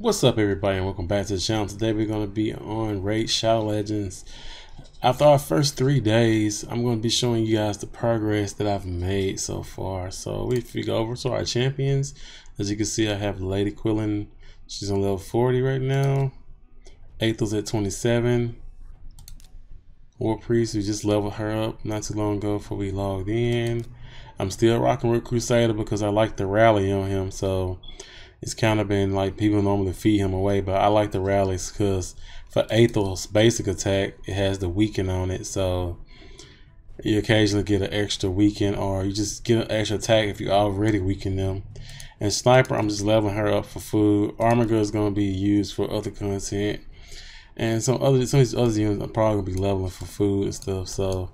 What's up everybody and welcome back to the channel. Today we're going to be on Raid Shadow Legends. After our first three days, I'm going to be showing you guys the progress that I've made so far. So if we go over to our champions, as you can see I have Lady Qilin. She's on level 40 right now. Athel's at 27. War Priest, we just leveled her up not too long ago before we logged in. I'm still rocking with Crusader because I like the rally on him. So it's kind of been like people normally feed him away, but I like the rallies because for Athel's basic attack, it has the weaken on it, so you occasionally get an extra weaken, or you just get an extra attack if you already weaken them. And Sniper, I'm just leveling her up for food. Armor is going to be used for other content. And some other some of these other units I'm probably gonna be leveling for food and stuff. So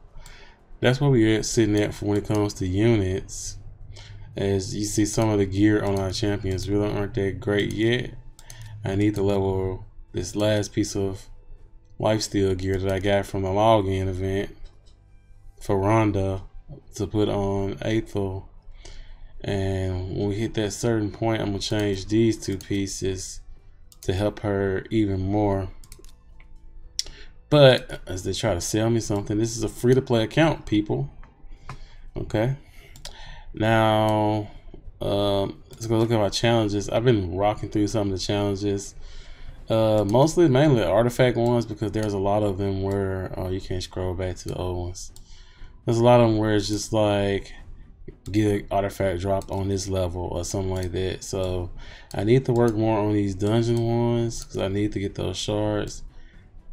that's where we're sitting at for when it comes to units. As you see, some of the gear on our champions really aren't that great yet. I need to level this last piece of lifesteal gear that I got from the login event for Ronda to put on Athel. And when we hit that certain point, I'm gonna change these two pieces to help her even more. But as they try to sell me something, this is a free to play account, people. Okay. Now, um, let's go look at my challenges. I've been rocking through some of the challenges. Uh, mostly, mainly artifact ones because there's a lot of them where oh, you can't scroll back to the old ones. There's a lot of them where it's just like get an artifact dropped on this level or something like that. So I need to work more on these dungeon ones because I need to get those shards.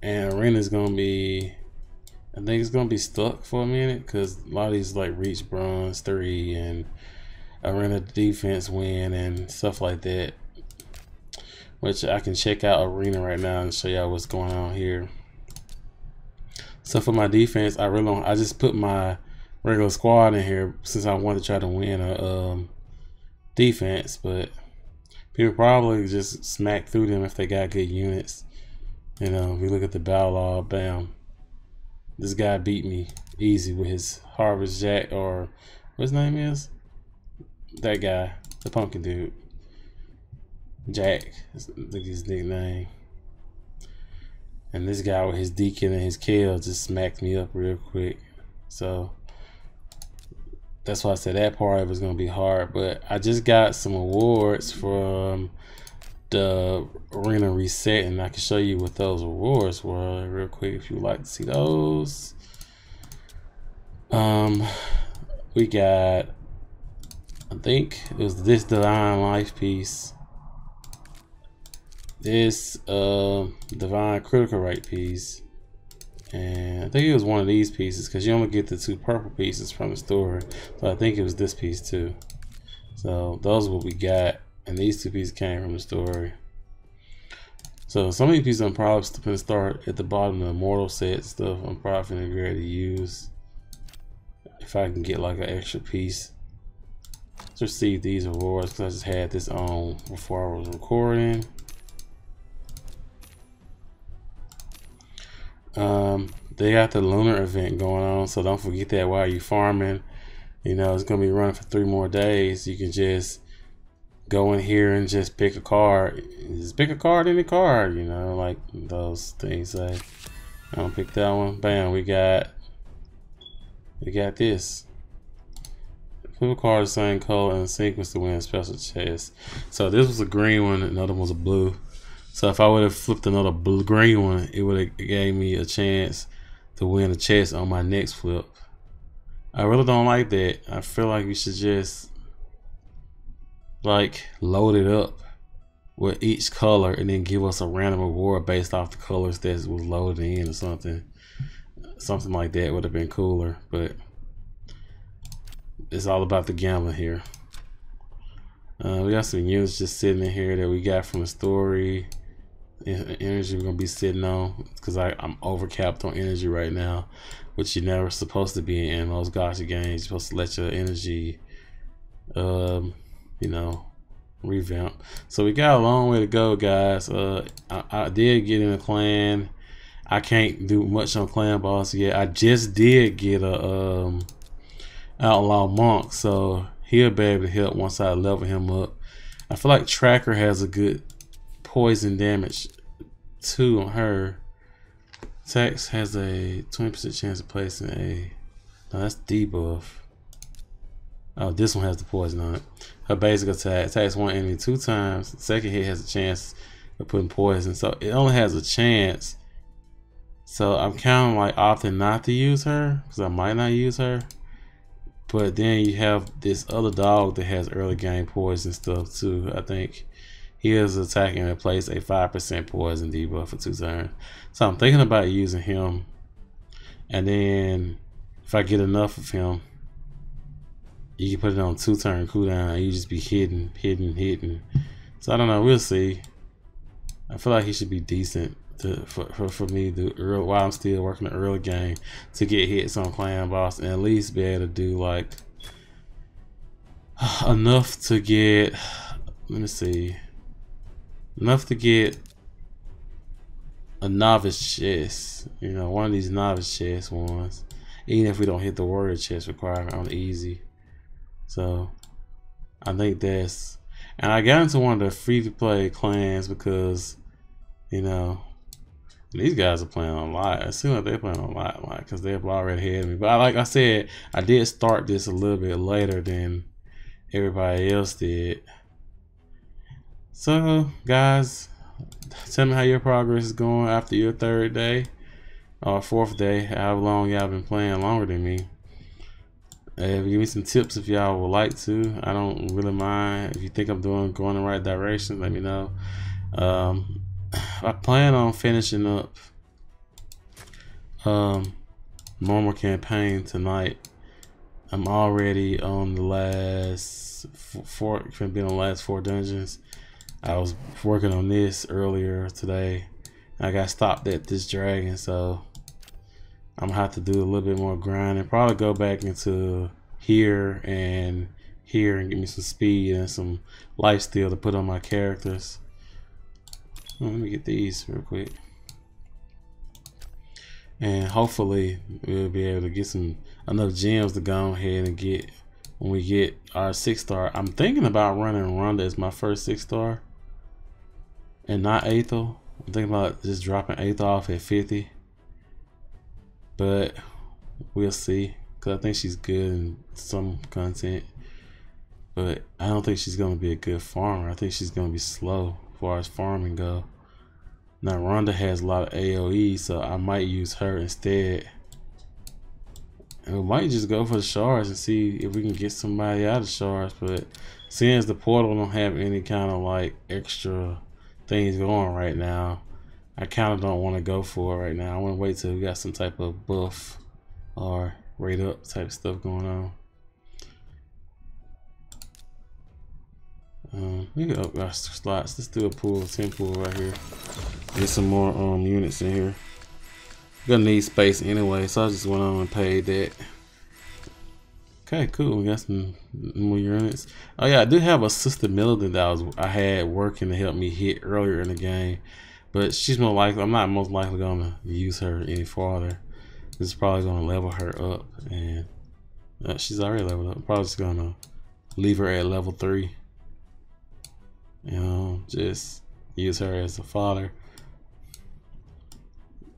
And arena is gonna be I think it's gonna be stuck for a minute because a lot of these like reach bronze three and arena defense win and stuff like that. Which I can check out arena right now and show y'all what's going on here. So for my defense, I really I just put my regular squad in here since I want to try to win a um, defense, but people probably just smack through them if they got good units. You know, if you look at the battle log, bam, this guy beat me easy with his Harvest Jack or what his name is? That guy, the pumpkin dude. Jack, look his nickname. And this guy with his deacon and his Kael just smacked me up real quick. So that's why I said that part was gonna be hard. But I just got some awards from the arena reset and I can show you what those awards were real quick if you would like to see those. Um, we got, I think it was this Divine Life piece, this uh, Divine Critical Rate piece, and I think it was one of these pieces because you only get the two purple pieces from the store. So I think it was this piece too. So those what we got. And these two pieces came from the story. So some of these pieces probably going to start at the bottom of the mortal set stuff. I'm probably to ready to use if I can get like an extra piece. Let's receive these awards because I just had this on before I was recording. Um, they got the lunar event going on, so don't forget that while you farming. You know, it's gonna be running for three more days. You can just go in here and just pick a card. Just pick a card, any card, you know, like those things. I don't pick that one. Bam, we got we got this. Flip a card the same color and sequence to win a special chest. So this was a green one, another one was a blue. So if I would have flipped another blue green one, it would have gave me a chance to win a chest on my next flip. I really don't like that. I feel like you should just like load it up with each color and then give us a random reward based off the colors that was loaded in or something. Something like that would have been cooler, but it's all about the gambling here. Uh, we got some units just sitting in here that we got from the story energy we're gonna be sitting on because I'm overcapped on energy right now, which you're never supposed to be in most gacha games. You're supposed to let your energy, um, you know, revamp. So we got a long way to go, guys. Uh, I, I did get in a clan. I can't do much on clan boss yet. I just did get a um, outlaw monk, so he'll be able to help once I level him up. I feel like Tracker has a good poison damage two on her. Tax has a 20% chance of placing a. No, that's debuff. Oh, this one has the poison on it. Her basic attack attacks one enemy two times. Second hit has a chance of putting poison. So it only has a chance. So I'm kind of like opting not to use her because I might not use her. But then you have this other dog that has early game poison stuff too. I think he is attacking and place a 5% poison debuff for two turns. So I'm thinking about using him. And then if I get enough of him, you can put it on two turn cooldown. You just be hitting, hitting, hitting. So I don't know. We'll see. I feel like he should be decent to, for, for, for me to while I'm still working the early game to get hits on clan boss and at least be able to do like enough to get let me see enough to get a novice chest you know one of these novice chest ones even if we don't hit the warrior chest requirement on easy so I think that's and I got into one of the free to play clans because you know these guys are playing a lot. It seems like they're playing a lot, like, because they've already had me. But I, like I said, I did start this a little bit later than everybody else did. So, guys, tell me how your progress is going after your third day or fourth day, how long y'all been playing longer than me. Give me some tips if y'all would like to. I don't really mind. If you think I'm doing going in the right direction, let me know. Um, I plan on finishing up um, normal campaign tonight. I'm already on the last four, been on the last four dungeons. I was working on this earlier today. I got stopped at this dragon, so I'm gonna have to do a little bit more grinding. Probably go back into here and here and get me some speed and some life steal to put on my characters. Let me get these real quick. And hopefully we'll be able to get some enough gems to go ahead and get when we get our six star. I'm thinking about running Ronda as my first six star and not Athel. I'm thinking about just dropping Athel off at 50. But we'll see. Because I think she's good in some content. But I don't think she's going to be a good farmer. I think she's going to be slow as far as farming go. Now Ronda has a lot of AoE, so I might use her instead. And we might just go for the shards and see if we can get somebody out of shards. But since the portal don't have any kind of like extra things going right now, I kind of don't want to go for it right now. I want to wait till we got some type of buff or rate up type stuff going on. Um, we can up our slots. Let's do a pool, 10 pool right here. Get some more um units in here. Gonna need space anyway, so I just went on and paid that. Okay, cool. We got some more units. Oh yeah, I do have a Sister Militant that I was I had working to help me hit earlier in the game, but she's more likely. I'm not most likely gonna use her any farther. This is probably gonna level her up, and uh, she's already leveled up. I'm probably just gonna leave her at level three. You know, just use her as a father.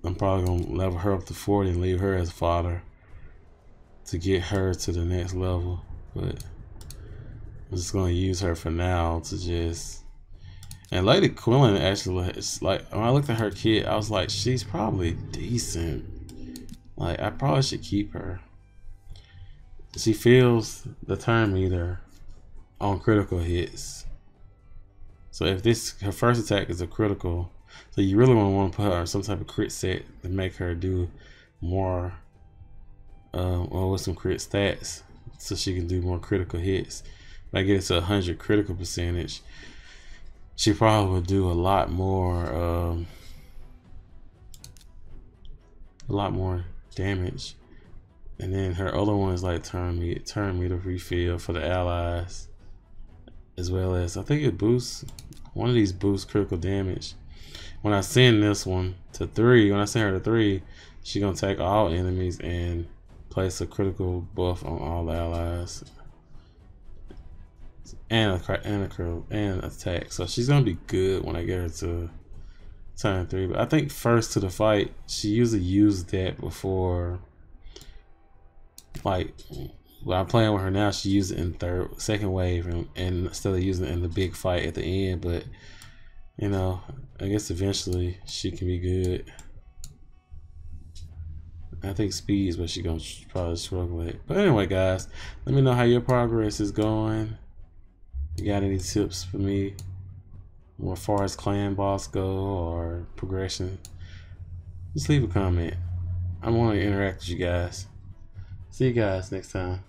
I'm probably gonna level her up to 40 and leave her as father to get her to the next level. But I'm just gonna use her for now to just. And Lady Qilin actually, it's like when I looked at her kit, I was like, she's probably decent. Like I probably should keep her. She feels the turn meter on critical hits. So if this her first attack is a critical, so you really want to put her some type of crit set to make her do more, uh, or with some crit stats, so she can do more critical hits. If I get it to 100 critical percentage, she probably would do a lot more, um, a lot more damage. And then her other one is like turn me, turn me to refill for the allies as well as I think it boosts one of these boosts critical damage. When I send this one to three, when I send her to three, she's gonna take all enemies and place a critical buff on all allies. And a and a curl and attack. So she's gonna be good when I get her to turn three. But I think first to the fight, she usually used that before. Like when I'm playing with her now, she used it in third, second wave, and, and instead of using it in the big fight at the end. But you know, I guess eventually she can be good. I think speed is what she's gonna probably struggle with. But anyway, guys, let me know how your progress is going. You got any tips for me as far as clan boss go or progression? Just leave a comment. I want to interact with you guys. See you guys next time.